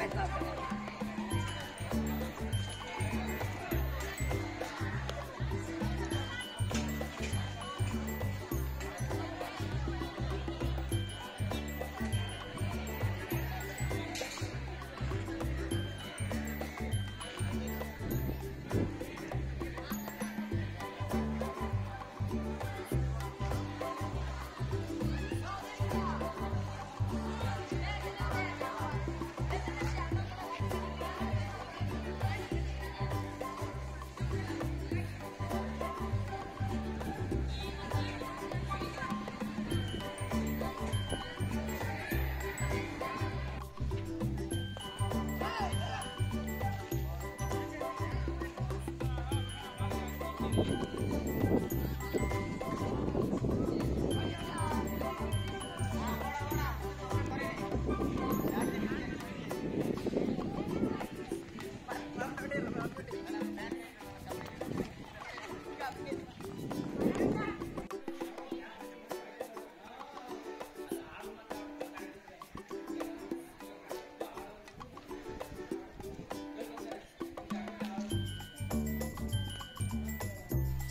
Wetter. うん。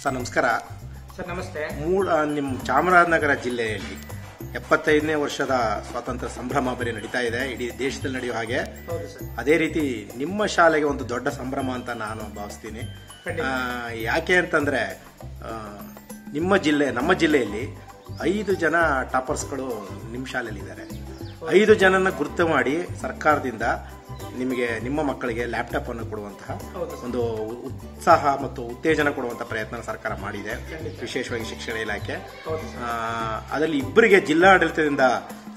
sir ನಮಸ್ಕಾರ. Sir ನಮಸ್ತೆ. ಮೂಲ ನಿಮ್ಮ ಚಾಮರಾಜನಗರ ಜಿಲ್ಲೆಯಲ್ಲಿ ಎಪ್ಪತ್ತೈದನೇ ವರ್ಷದ ಸ್ವಾತಂತ್ರ್ಯ ಸಂಭ್ರಮ ಬರೀ ನಡೀತಾ ಇದೆ. ಇಡೀ ದೇಶದಲ್ಲಿ ನಡೆಯುವ ಹಾಗೆ. ಅದೇ ರೀತಿ ನಿಮ್ಮ ಶಾಲೆಗೆ ಒಂದು ದೊಡ್ಡ ಸಂಭ್ರಮ ಅಂತ ನಾನು ಭಾವಿಸ್ತೀನಿ. ಯಾಕೆ ಅಂತಂದ್ರೆ ನಿಮ್ಮ ಜಿಲ್ಲೆ ನಮ್ಮ ಜಿಲ್ಲೆಯಲ್ಲಿ ಐದು ಜನ ಟಾಪರ್ಸ್ಗಳು ನಿಮ್ಮ ಶಾಲೆಯಲ್ಲಿ ಇದ್ದಾರೆ ಐದು ಜನನ ಗುರುತು ಮಾಡಿ ಸರ್ಕಾರದಿಂದ ನಿಮಗೆ ನಿಮ್ಮ ಮಕ್ಕಳಿಗೆ ಲ್ಯಾಪ್ಟಾಪ್ ಅನ್ನು ಕೊಡುವಂತಹ ಒಂದು ಉತ್ಸಾಹ ಮತ್ತು ಉತ್ತೇಜನ ಕೊಡುವಂತಹ ಪ್ರಯತ್ನ ಸರ್ಕಾರ ಮಾಡಿದೆ. ವಿಶೇಷವಾಗಿ ಶಿಕ್ಷಣ ಇಲಾಖೆ. ಅದರಲ್ಲಿ ಇಬ್ಬರಿಗೆ ಜಿಲ್ಲಾಡಳಿತದಿಂದ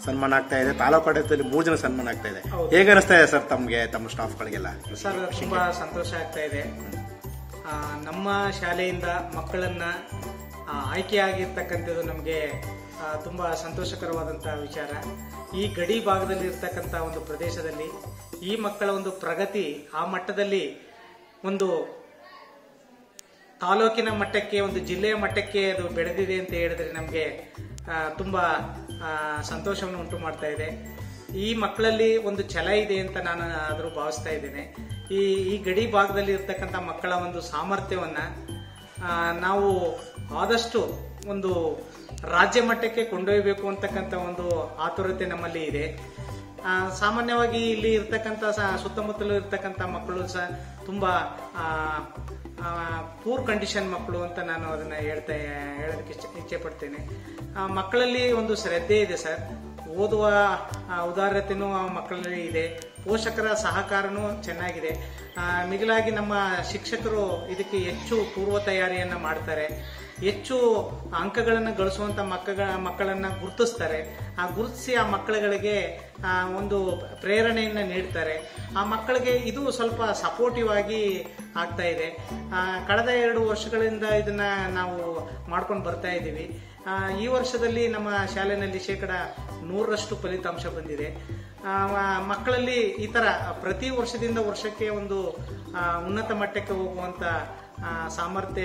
ಸನ್ಮಾನ ಆಗ್ತಾ ಇದೆ ತಾಲೂಕು ಆಡಳಿತದಲ್ಲಿ ಮೂರು ಜನ ಸನ್ಮಾನ ಆಗ್ತಾ ಇದೆ. ಹೇಗೆ ಅನಿಸ್ತಾ ಇದೆ ಸರ್ ತಮಗೆ ತಮ್ಮ ಸ್ಟಾಫ್ಗಳಿಗೆಲ್ಲ? ಸರ್ ತುಂಬಾ ಸಂತೋಷ ಆಗ್ತಾ ಇದೆ. ನಮ್ಮ ಶಾಲೆಯಿಂದ ಮಕ್ಕಳನ್ನ ಆಯ್ಕೆ ಆಗಿರ್ತಕ್ಕಂಥದ್ದು ನಮಗೆ ತುಂಬಾ ಸಂತೋಷಕರವಾದಂಥ ವಿಚಾರ. ಈ ಗಡಿ ಭಾಗದಲ್ಲಿ ಇರ್ತಕ್ಕಂಥ ಒಂದು ಪ್ರದೇಶದಲ್ಲಿ ಈ ಮಕ್ಕಳ ಒಂದು ಪ್ರಗತಿ ಆ ಮಟ್ಟದಲ್ಲಿ ಒಂದು ತಾಲೂಕಿನ ಮಟ್ಟಕ್ಕೆ, ಒಂದು ಜಿಲ್ಲೆಯ ಮಟ್ಟಕ್ಕೆ ಅದು ಬೆಳೆದಿದೆ ಅಂತ ಹೇಳಿದ್ರೆ ನಮಗೆ ತುಂಬಾ ಸಂತೋಷವನ್ನು ಉಂಟು ಮಾಡ್ತಾ ಇದೆ. ಈ ಮಕ್ಕಳಲ್ಲಿ ಒಂದು ಛಲ ಇದೆ ಅಂತ ನಾನು ಆದರೂ ಭಾವಿಸ್ತಾ ಇದ್ದೇನೆ. ಈ ಈ ಗಡಿ ಭಾಗದಲ್ಲಿ ಇರ್ತಕ್ಕಂಥ ಮಕ್ಕಳ ಒಂದು ಸಾಮರ್ಥ್ಯವನ್ನ ನಾವು ಆದಷ್ಟು ಒಂದು ರಾಜ್ಯ ಮಟ್ಟಕ್ಕೆ ಕೊಂಡೊಯ್ಯಬೇಕು ಅಂತಕ್ಕಂಥ ಒಂದು ಆತುರತೆ ನಮ್ಮಲ್ಲಿ ಇದೆ. ಸಾಮಾನ್ಯವಾಗಿ ಇಲ್ಲಿ ಇರ್ತಕ್ಕಂಥ ಸುತ್ತಮುತ್ತಲು ಇರ್ತಕ್ಕಂಥ ಮಕ್ಕಳು ಸಹ ತುಂಬಾ ಪೂರ್ ಕಂಡೀಷನ್ ಮಕ್ಕಳು ಅಂತ ನಾನು ಅದನ್ನ ಹೇಳ್ತಾ, ಹೇಳೋದಕ್ಕೆ ಇಚ್ಛೆ- ಪಡ್ತೇನೆ. ಮಕ್ಕಳಲ್ಲಿ ಒಂದು ಶ್ರದ್ಧೆ ಇದೆ ಸರ್. ಓದುವ ಉದಾರತೆಯೂ ಮಕ್ಕಳಲ್ಲಿ ಇದೆ. ಪೋಷಕರ ಸಹಕಾರನೂ ಚೆನ್ನಾಗಿದೆ. ಮಿಗಿಲಾಗಿ ನಮ್ಮ ಶಿಕ್ಷಕರು ಇದಕ್ಕೆ ಹೆಚ್ಚು ಪೂರ್ವ ತಯಾರಿಯನ್ನು ಮಾಡ್ತಾರೆ. ಹೆಚ್ಚು ಅಂಕಗಳನ್ನು ಗಳಿಸುವಂಥ ಮಕ್ಕಳ ಮಕ್ಕಳನ್ನು ಗುರುತಿಸ್ತಾರೆ. ಆ ಗುರುತಿಸಿ ಆ ಮಕ್ಕಳುಗಳಿಗೆ ಒಂದು ಪ್ರೇರಣೆಯನ್ನು ನೀಡ್ತಾರೆ. ಆ ಮಕ್ಕಳಿಗೆ ಇದು ಸ್ವಲ್ಪ ಸಪೋರ್ಟಿವ್ ಆಗಿ ಆಗ್ತಾ ಇದೆ. ಕಳೆದ ಎರಡು ವರ್ಷಗಳಿಂದ ಇದನ್ನು ನಾವು ಮಾಡ್ಕೊಂಡು ಬರ್ತಾ ಇದ್ದೀವಿ ಈ ವರ್ಷದಲ್ಲಿ ನಮ್ಮ ಶಾಲೆಯಲ್ಲಿ ಶೇಕಡ ನೂರರಷ್ಟು ಫಲಿತಾಂಶ ಬಂದಿದೆ. ಮಕ್ಕಳಲ್ಲಿ ಈ ಥರ ಪ್ರತಿ ವರ್ಷದಿಂದ ವರ್ಷಕ್ಕೆ ಒಂದು ಉನ್ನತ ಮಟ್ಟಕ್ಕೆ ಹೋಗುವಂತ ಸಾಮರ್ಥ್ಯ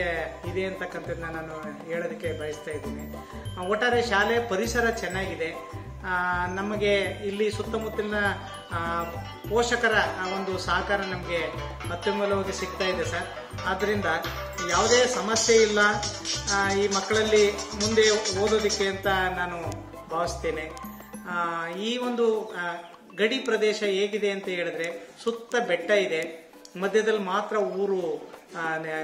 ಇದೆ ಅಂತಕ್ಕಂಥದ್ದನ್ನ ನಾನು ಹೇಳೋದಕ್ಕೆ ಬಯಸ್ತಾ ಇದ್ದೀನಿ. ಒಟ್ಟಾರೆ ಶಾಲೆ ಪರಿಸರ ಚೆನ್ನಾಗಿದೆ. ನಮಗೆ ಇಲ್ಲಿ ಸುತ್ತಮುತ್ತಲಿನ ಪೋಷಕರ ಒಂದು ಸಹಕಾರ ನಮಗೆ ಅತ್ಯಮೂಲವಾಗಿ ಸಿಗ್ತಾ ಇದೆ ಸರ್. ಆದ್ದರಿಂದ ಯಾವುದೇ ಸಮಸ್ಯೆ ಇಲ್ಲ. ಈ ಮಕ್ಕಳಲ್ಲಿ ಮುಂದೆ ಓದೋದಕ್ಕೆ ಅಂತ ನಾನು ಭಾವಿಸ್ತೇನೆ. ಈ ಒಂದು ಗಡಿ ಪ್ರದೇಶ ಹೇಗಿದೆ ಅಂತ ಹೇಳಿದ್ರೆ ಸುತ್ತ ಬೆಟ್ಟ ಇದೆ. ಮಧ್ಯದಲ್ಲಿ ಮಾತ್ರ ಊರು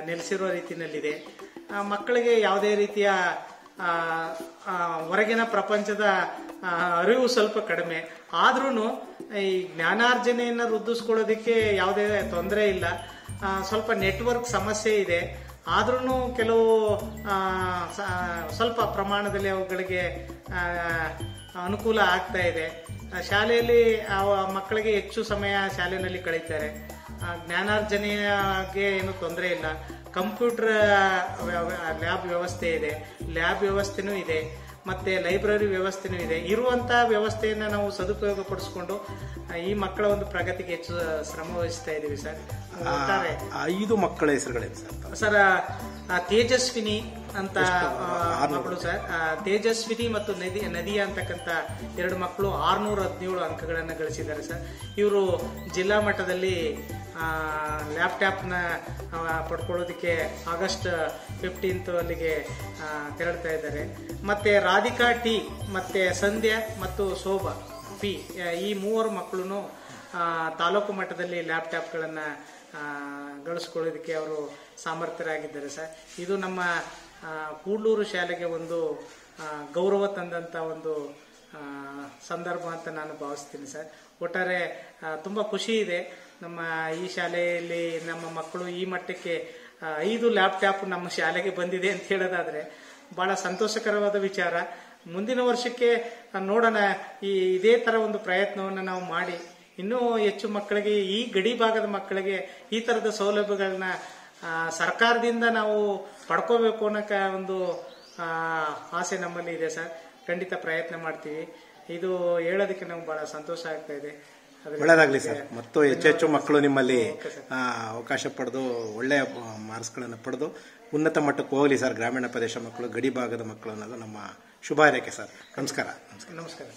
ನೆಲೆಸಿರೋ ರೀತಿನಲ್ಲಿದೆ ಮಕ್ಕಳಿಗೆ ಯಾವುದೇ ರೀತಿಯ ಹೊರಗಿನ ಪ್ರಪಂಚದ ಅರಿವು ಸ್ವಲ್ಪ ಕಡಿಮೆ. ಆದ್ರೂ ಈ ಜ್ಞಾನಾರ್ಜನೆಯನ್ನ ವೃದ್ಧಿಸ್ಕೊಳ್ಳೋದಕ್ಕೆ ಯಾವುದೇ ತೊಂದರೆ ಇಲ್ಲ. ಸ್ವಲ್ಪ ನೆಟ್ವರ್ಕ್ ಸಮಸ್ಯೆ ಇದೆ. ಆದ್ರೂ ಕೆಲವು ಸ್ವಲ್ಪ ಪ್ರಮಾಣದಲ್ಲಿ ಅವುಗಳಿಗೆ ಅನುಕೂಲ ಆಗ್ತಾ ಇದೆ. ಶಾಲೆಯಲ್ಲಿ ಮಕ್ಕಳಿಗೆ ಹೆಚ್ಚು ಸಮಯ ಶಾಲೆಯಲ್ಲಿ ಕಳೀತಾರೆ. ಜ್ಞಾನಾರ್ಜನೆಗೆ ಏನು ತೊಂದರೆ ಇಲ್ಲ. ಕಂಪ್ಯೂಟರ್ ಲ್ಯಾಬ್ ವ್ಯವಸ್ಥೆ ಇದೆ. ಲ್ಯಾಬ್ ವ್ಯವಸ್ಥೆನೂ ಇದೆ. ಮತ್ತೆ ಲೈಬ್ರರಿ ವ್ಯವಸ್ಥೆನೂ ಇದೆ. ಇರುವಂಥ ವ್ಯವಸ್ಥೆಯನ್ನು ನಾವು ಸದುಪಯೋಗ ಪಡಿಸ್ಕೊಂಡು ಈ ಮಕ್ಕಳ ಒಂದು ಪ್ರಗತಿಗೆ ಹೆಚ್ಚು ಶ್ರಮ ವಹಿಸ್ತಾ ಇದ್ದೀವಿ ಸರ್. ಒಟ್ಟಾರೆ ಐದು ಮಕ್ಕಳ ಹೆಸರುಗಳೇನು ಸರ್? ಸರ್ ತೇಜಸ್ವಿನಿ ಅಂತ ಮಕ್ಕಳು ಸರ್. ತೇಜಸ್ವಿನಿ ಮತ್ತು ನದಿ ನದಿಯ ಅಂತಕ್ಕಂಥ ಎರಡು ಮಕ್ಕಳು ಆರ್ನೂರ ಹದಿನೇಳು ಅಂಕಗಳನ್ನು ಗಳಿಸಿದ್ದಾರೆ ಸರ್. ಇವರು ಜಿಲ್ಲಾ ಮಟ್ಟದಲ್ಲಿ ಲ್ಯಾಪ್ಟಾಪ್ನ ಪಡ್ಕೊಳ್ಳೋದಕ್ಕೆ ಆಗಸ್ಟ್ ಫಿಫ್ಟೀನ್ತ್ ಅಲ್ಲಿಗೆ ತೆರಳ್ತಾ ಇದ್ದಾರೆ. ಮತ್ತೆ ರಾಧಿಕಾ ಟಿ, ಮತ್ತೆ ಸಂಧ್ಯಾ ಮತ್ತು ಶೋಭಾ ಪಿ ಈ ಮೂವರು ಮಕ್ಕಳು ತಾಲೂಕು ಮಟ್ಟದಲ್ಲಿ ಲ್ಯಾಪ್ಟಾಪ್ಗಳನ್ನು ಗಳಿಸ್ಕೊಳ್ಳೋದಕ್ಕೆ ಅವರು ಸಾಮರ್ಥ್ಯರಾಗಿದ್ದಾರೆ ಸರ್. ಇದು ನಮ್ಮ ಕೂಡ್ಲೂರು ಶಾಲೆಗೆ ಒಂದು ಗೌರವ ತಂದಂತ ಒಂದು ಸಂದರ್ಭ ಅಂತ ನಾನು ಭಾವಿಸ್ತೀನಿ ಸರ್. ಒಟ್ಟಾರೆ ತುಂಬಾ ಖುಷಿ ಇದೆ. ನಮ್ಮ ಈ ಶಾಲೆಯಲ್ಲಿ ನಮ್ಮ ಮಕ್ಕಳು ಈ ಮಟ್ಟಕ್ಕೆ ಐದು ಲ್ಯಾಪ್ಟಾಪ್ ನಮ್ಮ ಶಾಲೆಗೆ ಬಂದಿದೆ ಅಂತ ಹೇಳೋದಾದ್ರೆ ಬಹಳ ಸಂತೋಷಕರವಾದ ವಿಚಾರ. ಮುಂದಿನ ವರ್ಷಕ್ಕೆ ನೋಡೋಣ. ಈ ಇದೇ ತರ ಒಂದು ಪ್ರಯತ್ನವನ್ನು ನಾವು ಮಾಡಿ. ಇನ್ನೂ ಹೆಚ್ಚು ಮಕ್ಕಳಿಗೆ, ಈ ಗಡಿ ಭಾಗದ ಮಕ್ಕಳಿಗೆ ಈ ತರದ ಸೌಲಭ್ಯಗಳನ್ನ ಸರ್ಕಾರದಿಂದ ನಾವು ಪಡ್ಕೋಬೇಕು ಅನ್ನೋಕ ಒಂದು ಆಸೆ ನಮ್ಮಲ್ಲಿ ಇದೆ ಸರ್. ಖಂಡಿತ ಪ್ರಯತ್ನ ಮಾಡ್ತೀವಿ. ಇದು ಹೇಳೋದಕ್ಕೆ ನಮ್ಗೆ ಬಹಳ ಸಂತೋಷ ಆಗ್ತಾ ಇದೆ. ಒಳ್ಳೇದಾಗ್ಲಿ ಸರ್. ಮತ್ತು ಹೆಚ್ಚು ಹೆಚ್ಚು ಮಕ್ಕಳು ನಿಮ್ಮಲ್ಲಿ ಅವಕಾಶ ಪಡೆದು ಒಳ್ಳೆಯ ಮಾರ್ಕ್ಸ್ಗಳನ್ನು ಪಡೆದು ಉನ್ನತ ಮಟ್ಟಕ್ಕೆ ಹೋಗಲಿ ಸರ್. ಗ್ರಾಮೀಣ ಪ್ರದೇಶ ಮಕ್ಕಳು ಗಡಿ ಭಾಗದ ಮಕ್ಕಳು ಅನ್ನೋದು ನಮ್ಮ ಶುಭ ಹಾರೈಕೆ ಸರ್. ನಮಸ್ಕಾರ. ನಮಸ್ಕಾರ.